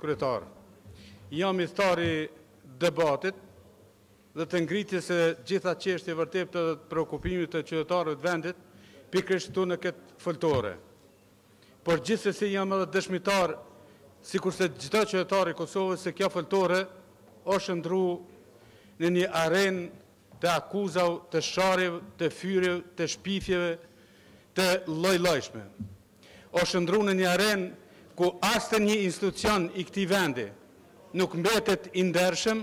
Kryetar, jam ithtar i debatit dhe të ngritjes së gjitha çështjeve të preokupimit të qytetarëve të vendit, pikërisht këtu në këtë foltore. Por gjithsesi jam edhe dëshmitar, sikurse çdo qytetar i Kosovës se kjo foltore osht shndërru në një arenë të akuzave të sharjeve të fyerjeve të shpifjeve të llojllojshme osht shndërru në një arenë ku asnjë institucion i këtij vendi nuk mbetet i ndershëm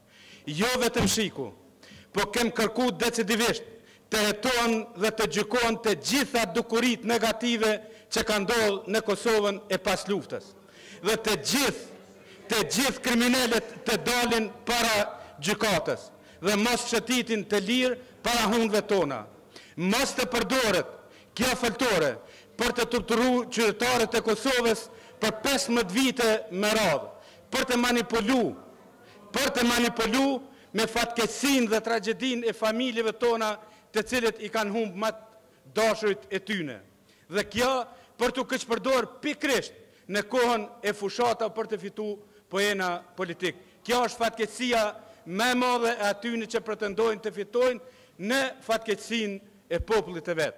Jo vetëm shqiptu, po kem kërku decidivisht të hetohen dhe të gjykohen të gjitha dukuritë negative që kanë ndodhë në Kosovën e pasluftës dhe të gjithë të gjithë kriminelët të dalin para gjykatës dhe mos shëtitin të lirë para hundëve tona. Mos të përdoret kjo foltore për të torturu qytetarët e Kosovës për pesëmbëdhjetë vite me radhë, për të manipulu për të manipulu me fatkeqësinë dhe tragjedinë e familjeve tona të cilët i kanë humbë ma të dashurit e tyne. Dhe kjo për t'u keqpërdor pikërisht në kohën e fushatave për të fitu poena politikë. Kjo është fatkeqësia më e madhe e atyne që pretendojnë të fitojnë në fatkeqësinë e popullit të vet.